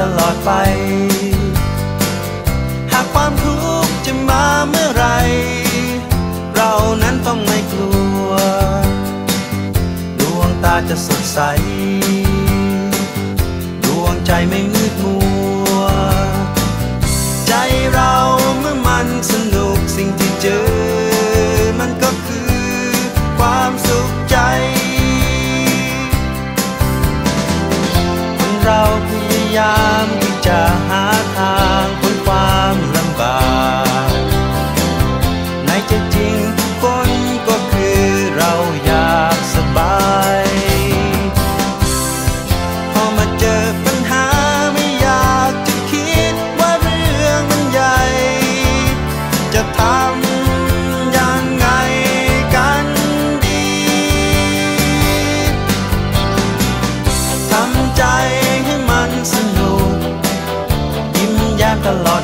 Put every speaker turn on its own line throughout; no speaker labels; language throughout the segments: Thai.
ตลอดไป หากความทุกข์จะมาเมื่อไร เรานั้นต้องไม่กลัว ดวงตาจะสดใส ดวงใจไม่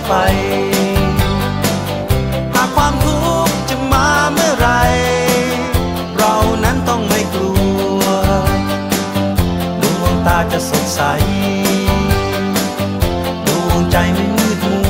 ไปหากความทุกข์จะมาเมื่อไร เรานั้นต้องไม่กลัว ดวงตาจะสดใส ดวงใจไม่มืดมัว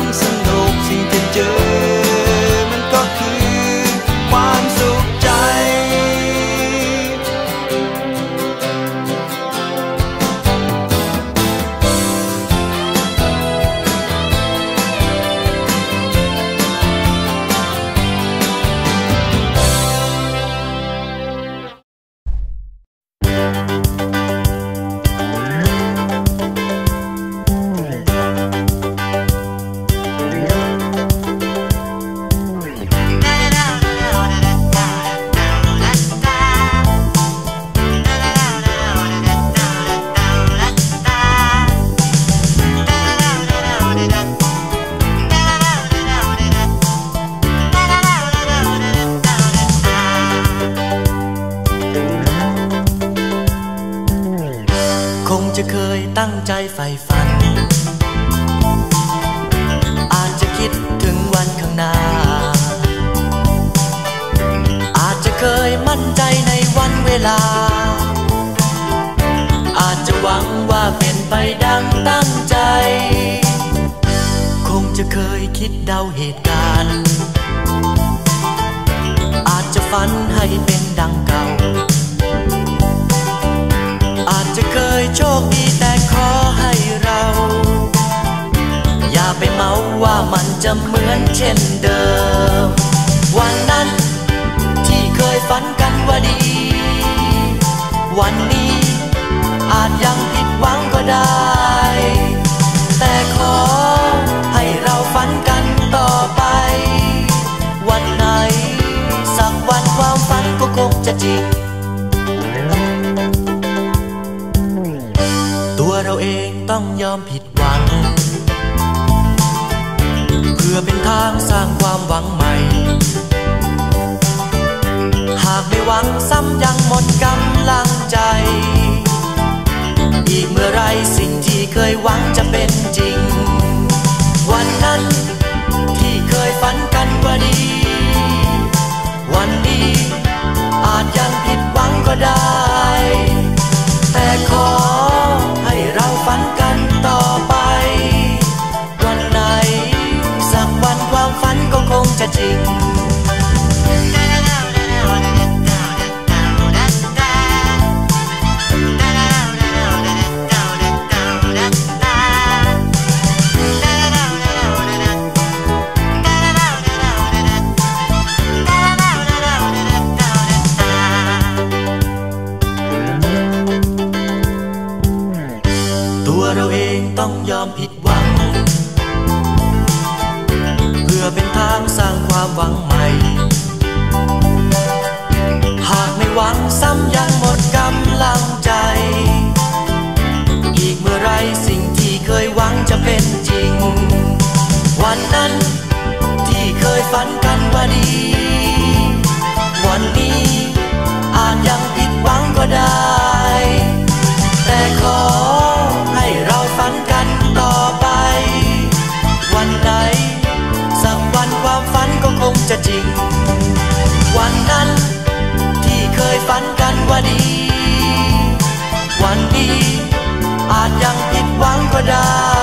เยตั้งใจใฝ่
ฝัน อาจจะคิดถึงวันข้างหน้า อาจจะเคยมั่นใจในวันเวลา อาจจะหวังว่าเป็นไปดังตั้งใจ คงจะเคยคิดเดาเหตุการณ์ อาจจะฝันให้เป็นดัง จะเหมือนเช่นเดิม วันนั้นที่เคยฝันกันว่าดี วันนี้อาจยังผิดหวังก็ได้ แต่ขอให้เราฝันกันต่อไป วันไหน สักวันความฝันก็คงจะจริงตัวเราเองต้องยอมผิด พื่อเป็นทางสร้างความหวังใหม่ หากไม่หวังซ้ำยังหมดกำลังใจ อีกเมื่อไรสิ่งที่เคยหวังจะเป็นจริง วันนั้นที่เคยฝันกันว่าดี วันนี้อาจยังผิดหวังก็ก็ได้ ก็ค ที่เคยฝันกันว่าดี วันนี้อาจยังผิดหวังก็ได้ แต่ขอให้เราฝันกันต่อไป วันไหน สักวันความฝันก็คงจะจริง วันนั้นที่เคยฝันกันว่าดี วันนี้อาจยังผิดหวังก็ได้